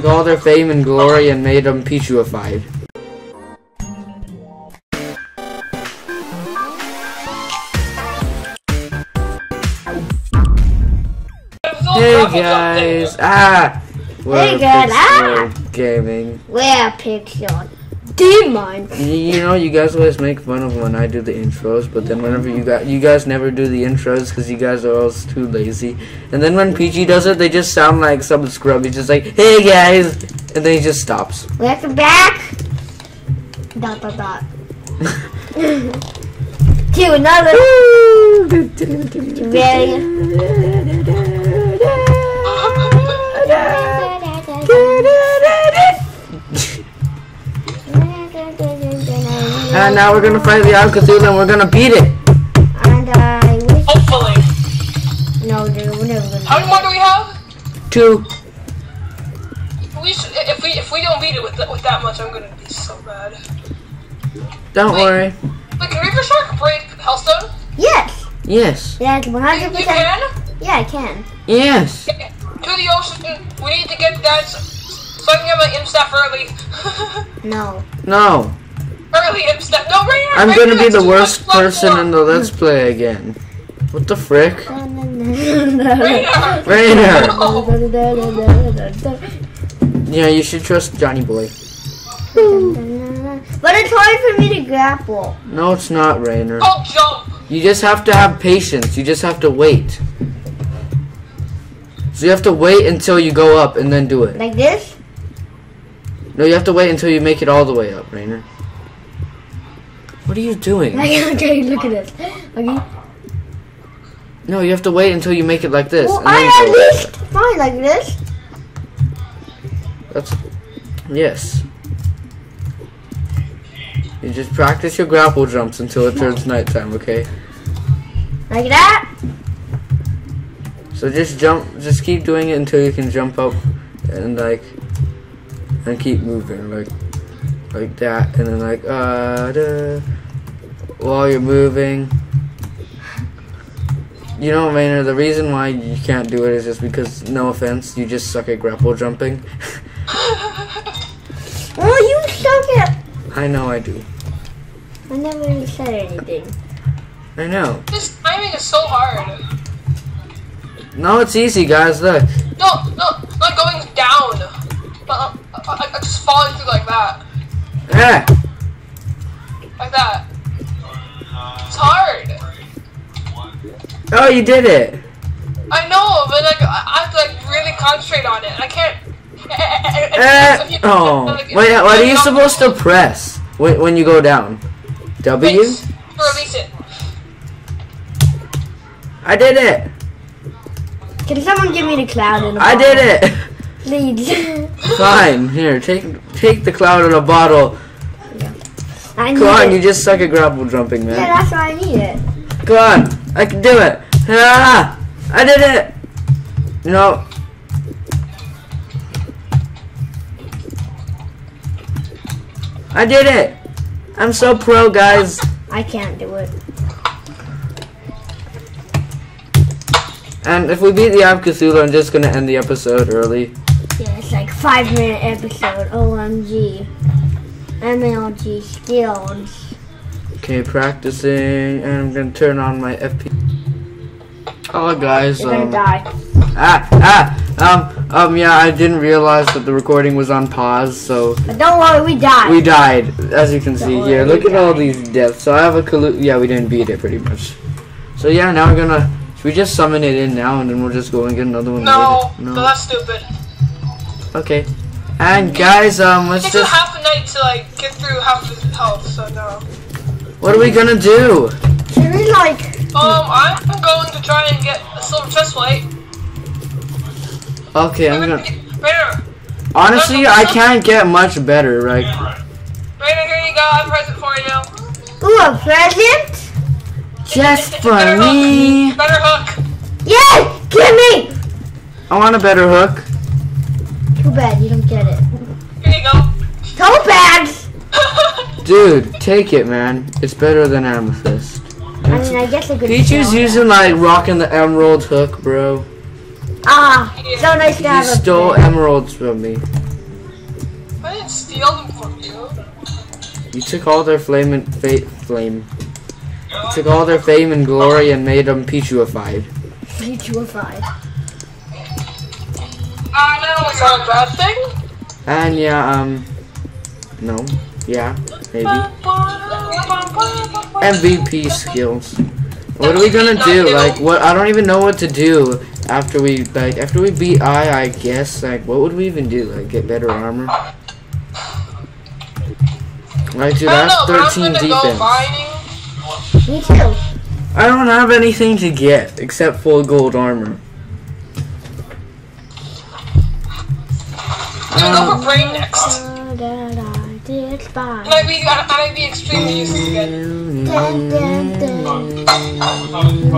took all their fame and glory and made them Pichuified. Hey guys! Ah! We're guys, Pixel ah! Gaming. We're Pixel. Demon. You, you know, you guys always make fun of when I do the intros, but then whenever you got, you guys never do the intros because you guys are always too lazy. And then when PG does it, they just sound like some scrub. He's just like, "Hey guys," and then he just stops. Welcome back. Dot dot dot. to another very And now we're gonna fight the Alcazula and we're gonna beat it. And I wish Hopefully. no, dude, we're never gonna. How many more do we have? Two. We should, if we if we don't beat it with th- with that much, I'm gonna be so mad. Don't Wait. worry. Like, can Reaver Shark break Hellstone? Yes. Yes. Yes, one You, hundred you can. Yeah, I can. Yes. Okay, To the ocean. We need to get that so I can get my imp staff early. No. No. Early imp staff. No, right I'm right gonna here, be the worst much person blood in the Let's Play again. What the frick? Rainer! Rainer! but Yeah, you should trust Johnny Boy. But it's hard for me to grapple. No, it's not, Rainer. Oh, jump! You just have to have patience. You just have to wait. So you have to wait until you go up and then do it. Like this? No, you have to wait until you make it all the way up, Rainer. What are you doing? Okay, look at this. Okay. No, you have to wait until you make it like this. Well, I at least fine like this. That's yes. You just practice your grapple jumps until it turns nighttime, okay? Like that. So just jump, just keep doing it until you can jump up and like, and keep moving like, like that, and then like uh, da, while you're moving. You know, Rainer, the reason why you can't do it is just because, no offense, you just suck at grapple jumping. Oh, you suck at. I know I do. I never even said anything. I know. This timing is so hard. No, it's easy, guys. Look. No, no, not going down. Uh, I, I, I just falling through like that. Ah, oh, you did it. I know, but like I I have to like really concentrate on it. I can't. Eh, oh, wait. What are you supposed to press when when you go down? W. Release, release it. I did it. Can someone give me the cloud in a I bottle? I did it. Please. Fine. Here, take take the cloud in a bottle. I need Come on, it. you just suck at grapple jumping, man. Yeah, that's why I need it. Come on, I can do it. Ah, I did it. No. I did it. I'm so pro, guys. I can't do it. And if we beat the Eye of Cthulhu, I'm just gonna end the episode early. Yeah, it's like five minute episode. OMG. MLG skills. Okay, practicing, and I'm gonna turn on my FP. Oh, guys. You're gonna Um, die. ah, ah, um, um, yeah, I didn't realize that the recording was on pause, so But don't worry, we died. we died, as you can see Don't here. worry, Look we at all these deaths. So I have a collu- yeah, we didn't beat it pretty much. So yeah, now we're gonna, should we just summon it in now, and then we'll just go and get another one No, later? no, that's stupid. Okay. And guys, um, let's It takes just, half a night to like get through half of his health, so no. What are we gonna do? Should we like Um, I'm going to try and get a silver chest plate. Okay, I'm gonna, Rainer, honestly, I can't get much better, right? Rainer, here you go. I have a present for you. ooh a present? Just for better me. Hook. Better hook. Yay! Give me! I want a better hook. Too bad you don't get it. Here you go. Topaz! Dude, take it, man. It's better than amethyst. I mean, I guess I could Pichu's sell using like rocking the emerald hook, bro. Ah, so nice to You have a stole pet. emeralds from me. I didn't steal them from you. You took all their flame and fa- flame. You took all their fame and glory and made them Pichuified. Putrefied. Is that a bad thing? And yeah, um, no, yeah, maybe. MVP skills. What are we gonna do? Like, what? I don't even know what to do after we like after we beat I. I guess like, what would we even do? Like, get better armor? Like, dude, I that's don't know, but I'm 13 defense. Me too. I don't have anything to get except full gold armor. Dude, go Um, for brain next. Might be, I, I might be extremely useless again. Dun, dun, dun.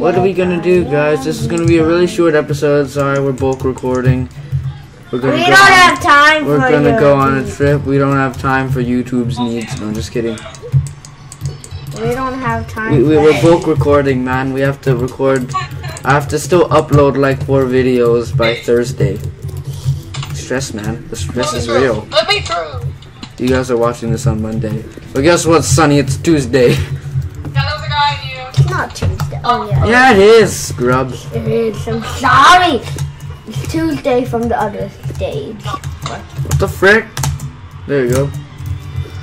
What are we gonna do, guys? This is gonna be a really short episode. Sorry, we're bulk recording. We're gonna We go don't on- have time We're for gonna you. go on a trip. We don't have time for YouTube's needs. No, I'm just kidding. We don't have time We, we, for we're bulk recording, man. We have to record. I have to still upload like four videos by Thursday. Stress, man. The stress is real. Let me through. You guys are watching this on Monday. But guess what, Sonny? It's Tuesday. Yeah, there was a guy here. It's not Tuesday. Oh, yeah. yeah, it is, scrubs. It is. I'm sorry. It's Tuesday from the other stage. What the frick? There you go.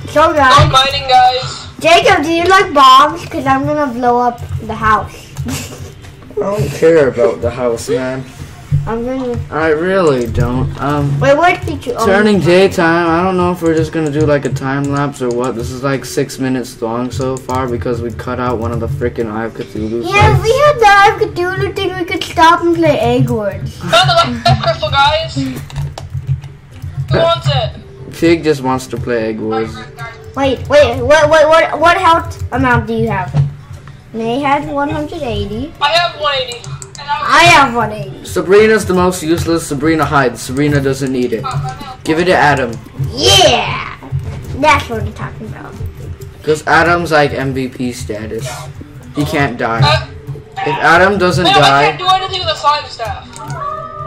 So, guys. I'm guys, mining, guys. Jacob, do you like bombs? Because I'm going to blow up the house. I don't care about the house, man. I'm going to. I really don't. Um. Wait, what did you. oh, Turning daytime. I don't know if we're just gonna do like a time lapse or what. This is like six minutes long so far because we cut out one of the freaking Eye of Cthulhu. Yeah, if we had the Eye of Cthulhu thing, we could stop and play Egg Wars. Found the crystal, guys. Who wants it? Pig just wants to play Egg Wars. Wait, wait, what, what, what, what health amount do you have? May had 180. I have 180. And I have 180. Sabrina's the most useless. Sabrina hides. Sabrina doesn't need it. Give it to Adam. Yeah! That's what I'm talking about. Because Adam's like MVP status. He can't die. Uh, If Adam doesn't man, I can't die, do anything with a slime staff.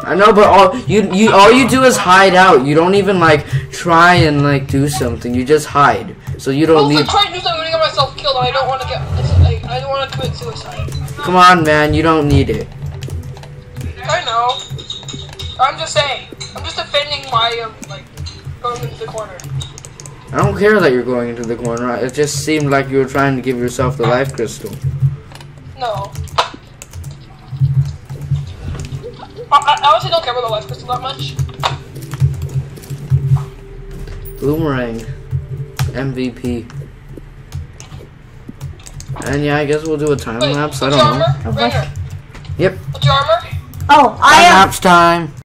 I know, but all you you all you do is hide out. You don't even like try and like do something. You just hide. So you don't was need. trying to do something to get myself killed, I don't want to get. Like, I don't want to commit suicide. Come on, man. You don't need it. I know. I'm just saying. I'm just defending my um, like going into the corner. I don't care that you're going into the corner. It just seemed like you were trying to give yourself the life crystal. No. I, I honestly don't care about the life crystal that much. Boomerang. MVP. And yeah, I guess we'll do a time Wait, lapse. I don't know. armor? Right here. Yep. What's your armor? Oh, I Time lapse time.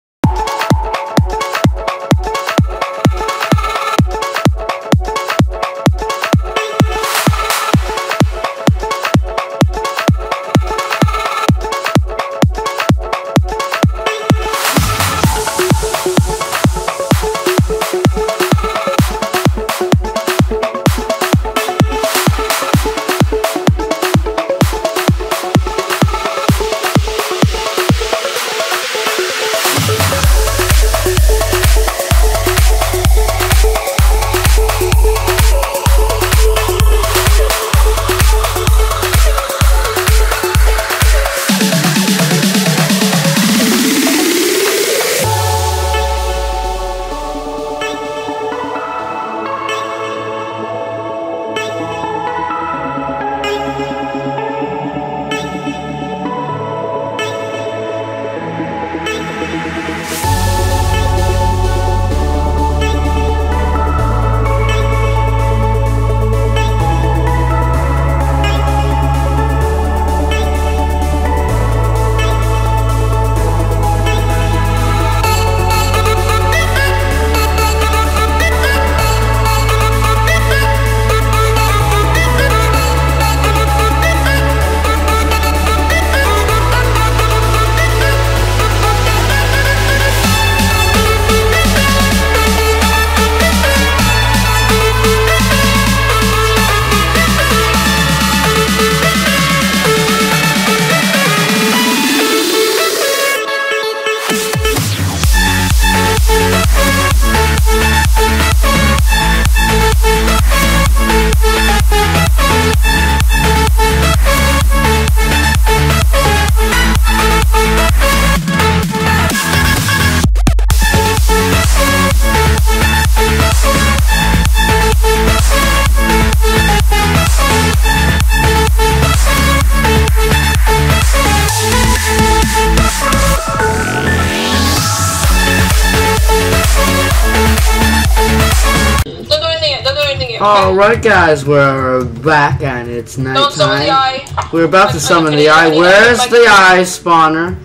Alright guys, we're back and it's Don't summon the nighttime. We're about to summon the eye. Where's the eye spawner?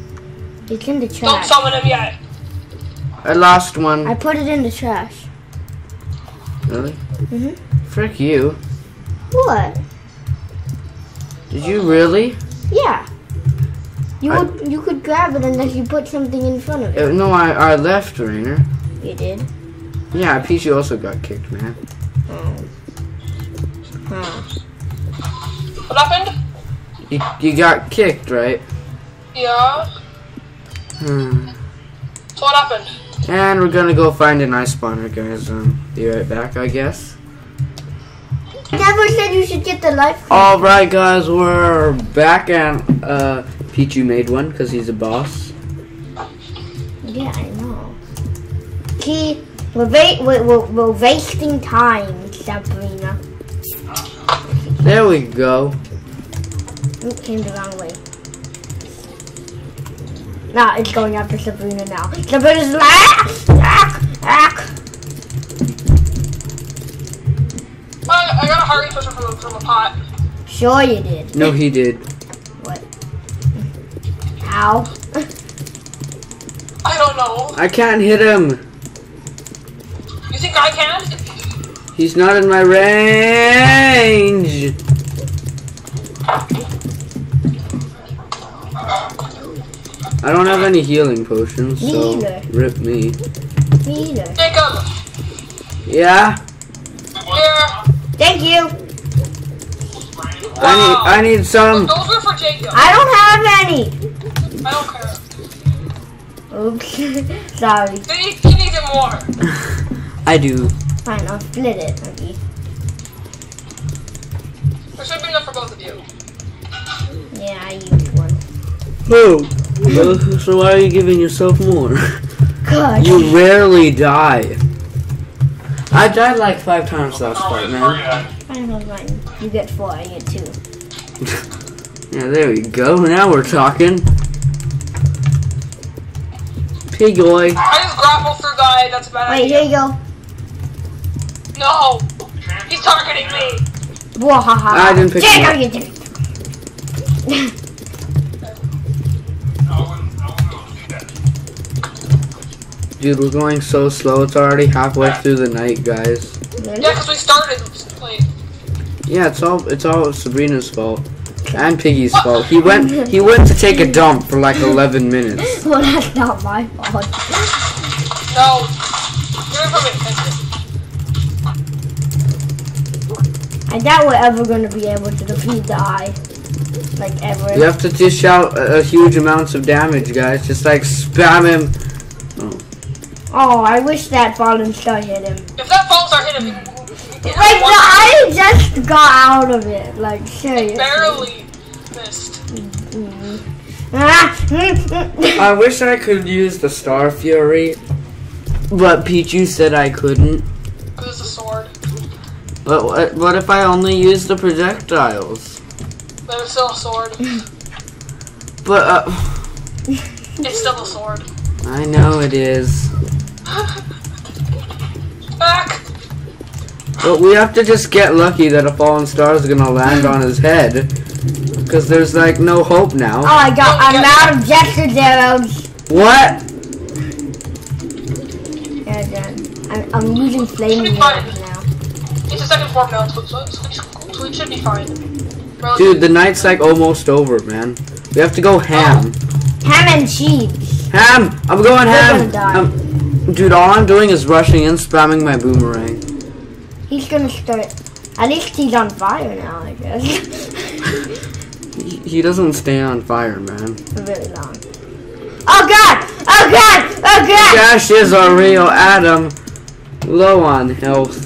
It's in the Don't summon him yet. I lost one. I put it in the trash. Really? Mhm. Frick you. What? Did you really? Yeah. You I- would you could grab it unless you put something in front of it. Uh, no, I, I left, Rainer. You did. Yeah, Peachy also got kicked, man. Oh. Huh. What happened? You, you got kicked, right? Yeah. Hmm. So what happened? And we're gonna go find an eye spawner, guys. Um, be right back, I guess. Never said you should get the life. Alright, guys, we're back and, uh, Pichu made one because he's a boss. Yeah, I know. See, we're, va- we're, we're, we're wasting time, Sabrina. There we go. It came the wrong way. Nah, it's going after Sabrina now. Sabrina's like, ah, ah. I, I got a heart pusher from, from a pot. Sure you did. No, he did. What? Ow. I don't know. I can't hit him. You think I can? He's not in my range. I don't have any healing potions, Me so either. rip me. Me either. Jacob. Yeah, Here. Thank you. I need I need some. Those were for Jacob. I don't have any. I don't care. Oops. Sorry. He, he needs it more. I do. Fine, I'll split it. Okay. There should be enough for both of you. Yeah, I used one. Well, so why are you giving yourself more? Good. You rarely die. I died like five times last fight, man. Fine, fine, fine. You get four, I get two. Yeah, there we go. Now we're talking. Pigoy. I just grappled through guy. That's a bad Wait, idea. here you go. No. He's targeting me. Wahaha. I didn't pick Check him out up. your dick. Dude, we're going so slow. It's already halfway through the night, guys. Yeah, because we started late. Yeah, it's all it's all Sabrina's fault and Piggy's fault. He went he went to take a dump for like 11 minutes. Well, that's not my fault. No. Give it from me. Thank you. I doubt we're ever going to be able to defeat the eye. Like, ever. You have to dish out a, a huge amounts of damage, guys. Just like spam him. Oh, I wish that fallen star hit him. If that falls, I hit him. It Like, one- the eye just got out of it. Like, seriously. barely missed. Ah, mm, mm, mm. I wish I could use the Star Fury, but Pichu said I couldn't. Because it's a sword. But what, what if I only use the projectiles? But it's still a sword. But uh, It's still a sword. I know it is. Back! But we have to just get lucky that a fallen star is gonna land on his head, because there's like no hope now. Oh. I got, I'm out of Jester's arrows. What? Yeah, done. I'm, I'm using flaming arrows now. It's a second form now, so, so, so, so it should be fine. Bro, Dude, the night's like almost over, man. We have to go ham. Ham and cheese. Ham! I'm going You're ham! gonna die. Um, dude, all I'm doing is rushing and spamming my boomerang. He's gonna start. At least he's on fire now, I guess. He, he doesn't stay on fire, man. For really long. Oh god! Oh god! Oh god! Dash is our real Adam. Low on health.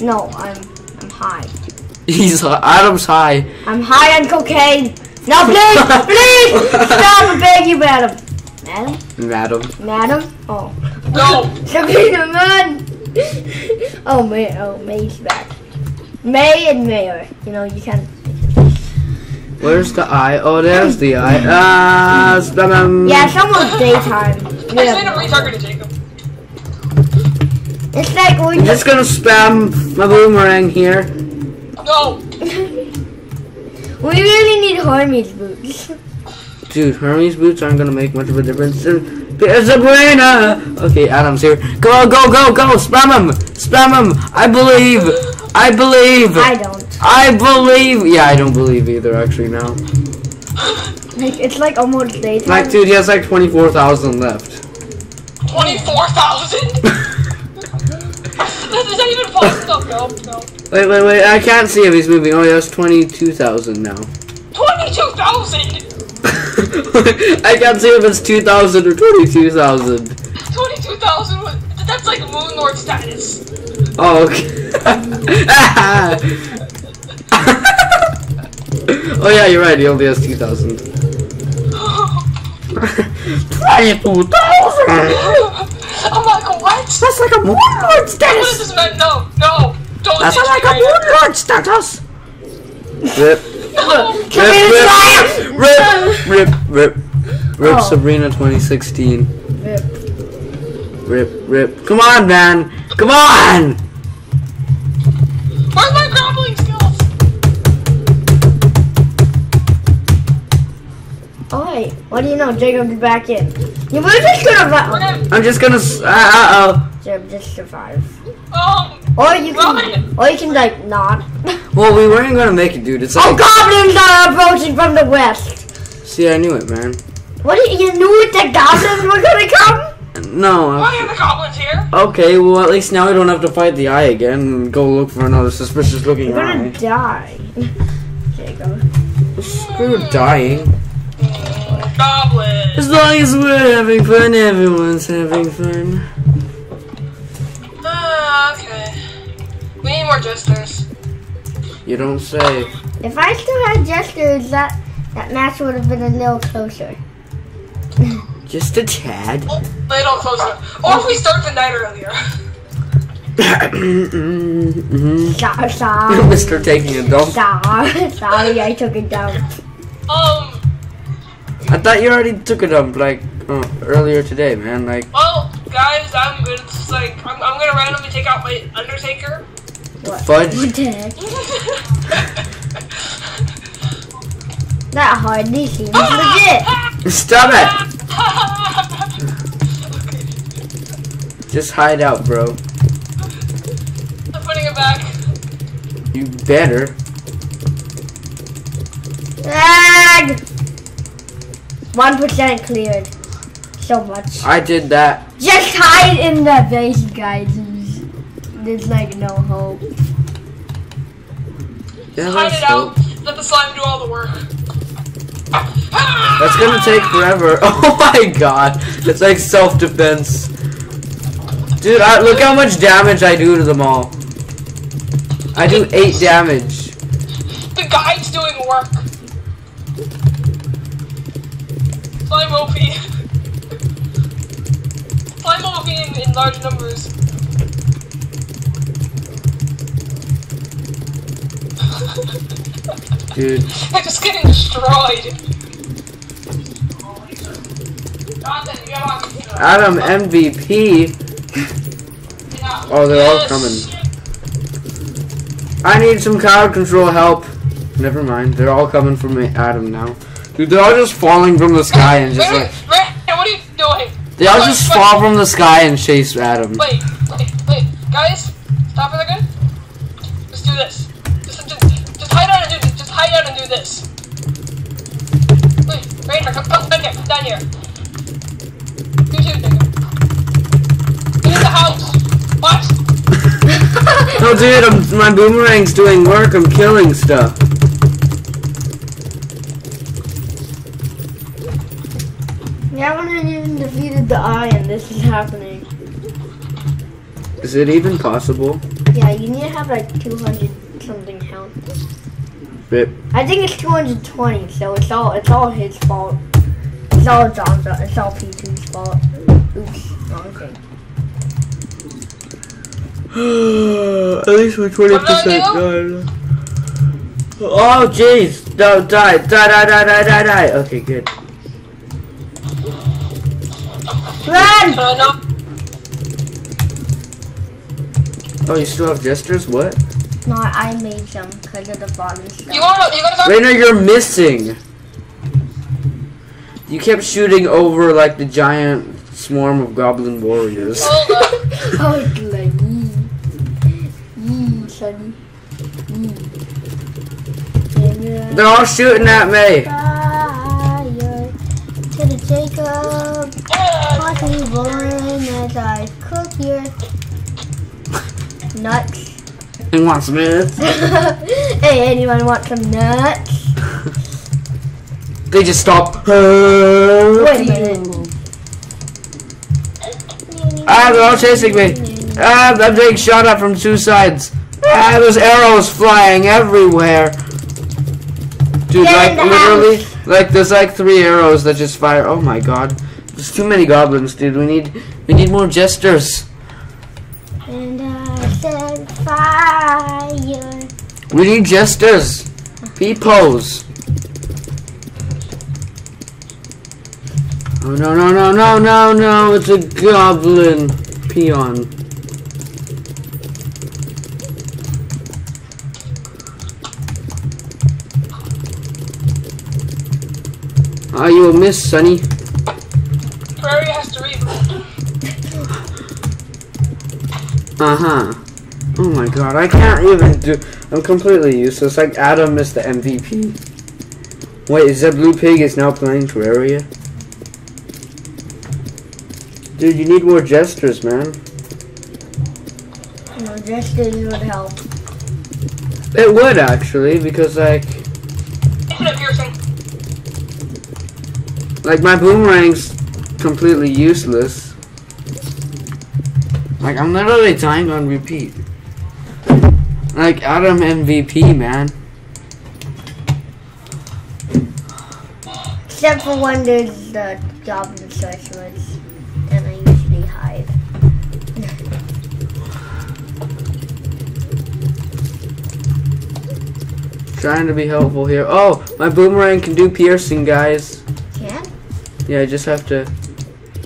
No, I'm I'm high. He's Adam's high. I'm high on cocaine. No, please, please, stop! I beg you, madam. Madam? Madam. Madam? Oh, no! Sabrina, man. oh, May. Oh, May's back. May and Mayor. You know you can't. Where's the eye? Oh, there's the eye. Ah, spam him. Yeah, it's almost daytime. I just made him Yeah. retargeted Jacob. It's like we I'm just just gonna spam my boomerang here. No. we really need Hermes boots. Dude, Hermes boots aren't gonna make much of a difference. There's Sabrina! Okay, Adam's here. Go, go, go, go! Spam him! Spam him! I believe! I believe! I don't. I believe! Yeah, I don't believe either, actually, now. Like, it's like almost daytime. Like, dude, he has like 24,000 left. Twenty-four thousand. This isn't even possible. No, no. Wait, wait, wait, I can't see if he's moving. Oh, he has 22,000 now. Twenty-two thousand. I can't see if it's 2,000 or 22,000. Twenty-two thousand. That's like Moon Lord status. Oh, okay. oh, yeah, you're right. He only has 2,000. 22,000! I'm like, what? That's like a Moonlord What is status! this man? No, no, don't. That's ditch like me a right now. Moonlord status! Rip, No. rip, rip, rip, rip, rip, Oh. Sabrina 2016. Rip. Rip, rip. Come on, man! Come on! Where's my grappling skills? Wait, what do you know? Jacob, be back in. You were just gonna We're run. I'm just gonna. s- Uh, uh Jacob, just survive. um, Or you can, Run. or you can like not. oh. Well, we weren't gonna make it, dude. It's like. Oh, goblins are approaching from the west. See, I knew it, man. What do you, you knew the goblins were gonna come? No. why are the goblins here? Okay, well, at least now we don't have to fight the eye again and go look for another suspicious looking You're gonna eye. die. Jacob. Screw dying. Goblins. As long as we're having fun, everyone's having fun. Ah, okay. We need more jesters. You don't say. If I still had jesters, that that match would have been a little closer. Just a tad. Oh, little closer. Or if we start the night earlier. mm-hmm. Sorry, sorry. Mr. Taking a dump. Sorry, sorry, I took it down. Um, I thought you already took a dump, like, uh, earlier today, man. Like, well, guys, I'm good. It's like, I'm, I'm gonna randomly take out my Undertaker. What? fudge. What the heck? That hardly seems legit. Stop it! Just hide out, bro. I'm putting it back. You better. Lag! 1% cleared. So much. I did that. Just hide in the base, guys. There's, there's like no hope. Yeah, Hide that's it out. Let the slime do all the work. That's gonna take forever. Oh my god. It's like self-defense. Dude, I, look how much damage I do to them all. I do 8 damage. The guy's doing work. Slime OP. Slime OP in, in large numbers. Dude. They're just getting destroyed. Jonathan, you have on- Adam MVP. Oh, they're all coming. I need some crowd control help. Never mind. They're all coming from me- Adam now. Dude, they're all just falling from the sky and just like. What are you doing? They all just fall from the sky and chase Adam. Wait, wait, wait, guys, stop for a second. Let's do this. Just, just, just hide out and do this. Just hide out and do this. Wait, here, come, come down here, down here. You too, Jacob. Get in the house. What? No, dude, I'm, my boomerang's doing work. I'm killing stuff. We haven't even defeated the eye and this is happening. Is it even possible? Yeah, you need to have like 200 something health. Rip. I think it's 220, so it's all it's all his fault. It's all John's fault. It's all P2's fault. Oops, wrong thing. At least we're 20% done. Oh, jeez. No, die. Die, die, die, die, die, die. Okay, good. Run! No. Oh, you still have jesters? What? No, I made them because of the bottom stuff. You want to? You gonna talk? Rainer, you're missing. You kept shooting over like the giant swarm of goblin warriors. Hold up. Oh, I was like, yee. Yee, sonny. Yee. They're all shooting at me. Fire to the Jacob. Coffee boring as I cook your nuts. And want some nuts? hey, anyone want some nuts? They just stop. Wait a minute. Ah, they're all chasing me. Ah, I'm being shot at from two sides. Ah, there's arrows flying everywhere. Dude, Get like literally, like there's like three arrows that just fire. Oh my god, there's too many goblins, dude. We need, we need more jesters. And I said fire. We need jesters. Peepos. Oh no no no no no no! It's a goblin peon. Ah, you a miss, Sonny. Uh huh. Oh my god, I can't even do. I'm completely useless. Like Adam is the MVP. Wait, is that blue pig is now playing Terraria? Dude, you need more jesters, man. No, just this would help. It would actually, because like, like my boomerang's completely useless. Like I'm literally dying on repeat. Like Adam MVP, man. Except for when there's the goblin sorcerers. And I usually hide. Trying to be helpful here. Oh, my boomerang can do piercing, guys. Can? Yeah, I just have to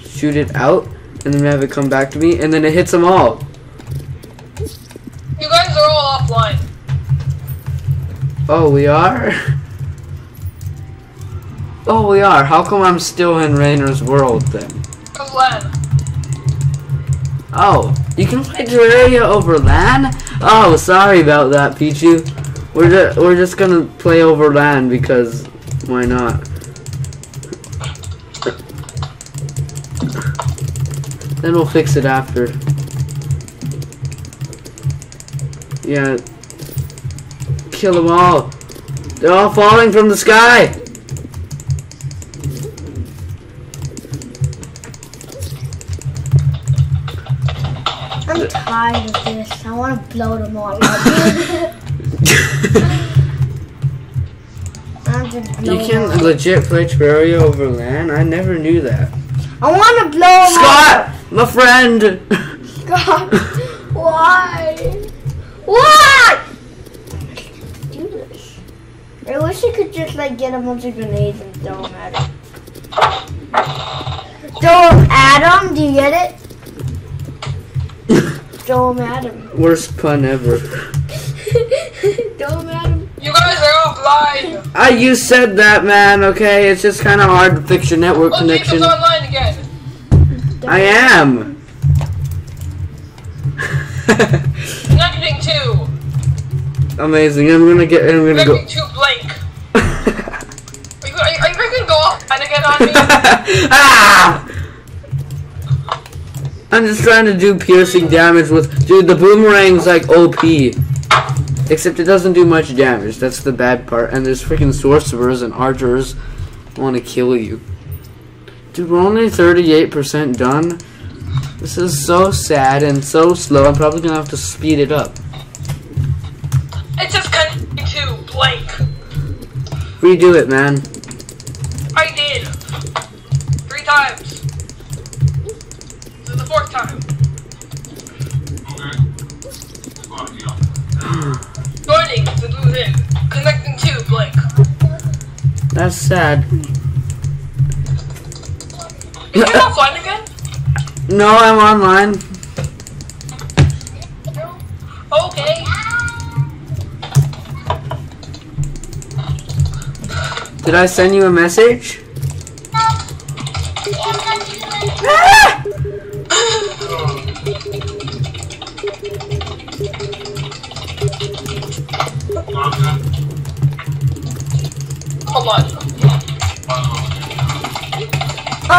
shoot it out and then have it come back to me and then it hits them all. You guys are all offline. Oh, we are? Oh, we are. How come I'm still in Rainer's world then? LAN. Oh, you can play Terraria over LAN? Oh, sorry about that, Pichu. We're just, we're just gonna play over LAN because why not? Then we'll fix it after. Yeah. Kill them all. They're all falling from the sky. I'm tired of this. I want to blow them all up. I'm just blow You can legit play Terraria over LAN? I never knew that. I want to blow them Scott! My friend! God, why? Why? Do this. I wish I could just like get a bunch of grenades and throw them at him. Throw them at him. Do you get it? throw them at him. Worst pun ever. throw them at him. You guys are all offline. I ah, you said that, man, okay? It's just kind of hard to fix your network Oh, connection. Jacob's online again. I am! To. Amazing. I'm gonna get. I'm gonna go. To blank. Are you, are you, are you gonna go offline again on me? ah! I'm just trying to do piercing damage with. Dude, the boomerang's like OP. Except it doesn't do much damage. That's the bad part. And there's freaking sorcerers and archers want to kill you. Dude, we're only 38% done. This is so sad and so slow. I'm probably gonna have to speed it up. It says connecting to blank. Redo it, man. I did. Three times. This is the fourth time. Joining the blue in. Connecting to blank. That's sad. Is you offline again? No, I'm online. Okay. Did I send you a message?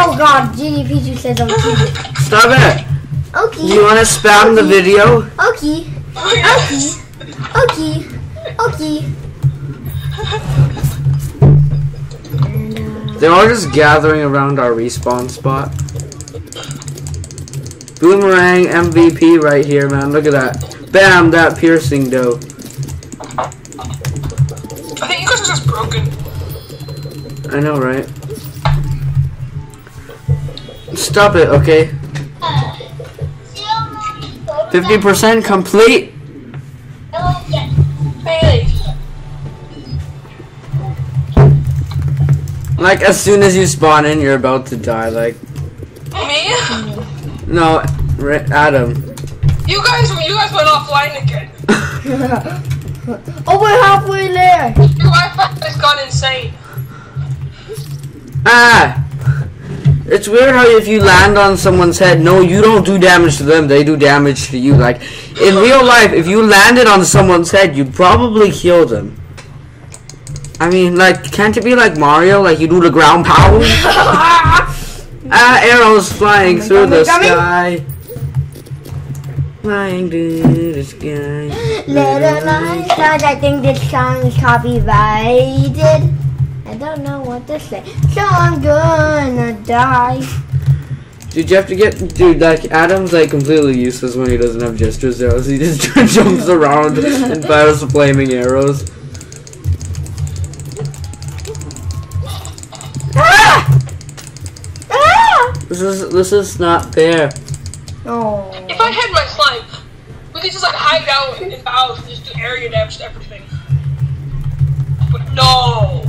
Oh god, GDP just says okay. Stop it! Do Okay. you want to spam the video? Okay. Okay. Okay. Okay. Uh, They're all just gathering around our respawn spot. Boomerang MVP right here, man. Look at that. Bam, that piercing though. I think you guys are just broken. I know, right? Stop it, okay? 50% complete. Like, as soon as you spawn in, you're about to die. Like, Me? no, Ra- Adam. You guys, you guys went offline again. oh, we're halfway there. Your Wi-Fi has gone insane. ah! It's weird how if you land on someone's head, no, you don't do damage to them, they do damage to you. Like, in real life, if you landed on someone's head, you'd probably kill them. I mean, like, can't it be like Mario? Like, you do the ground pound? ah, arrows flying Coming, through the coming, sky. Flying through the sky. Little nice sounds. I think this song is copyrighted. I don't know what to say, so I'm gonna die. Dude, you have to get dude like Adam's like completely useless when he doesn't have jester arrows. He just jumps around and fires flaming arrows. Ah! Ah! This is this is not fair. Oh. If I had my slime, we could just like hide out in the house and just do area damage to everything. But no.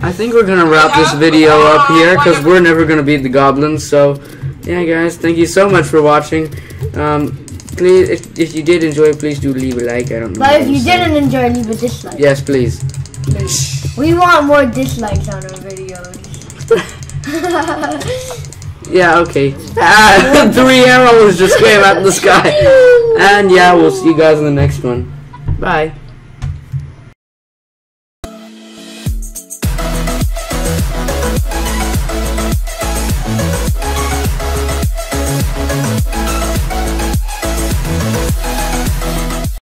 I think we're gonna wrap this video up here because we're never gonna beat the goblins. So, yeah, guys, thank you so much for watching. Um, please, if, if you did enjoy, please do leave a like. I don't know. But if you didn't enjoy, leave a dislike. yes, please. We want more dislikes on our videos. Yeah, okay. Ah, three arrows just came out of the sky. And yeah, we'll see you guys in the next one. Bye.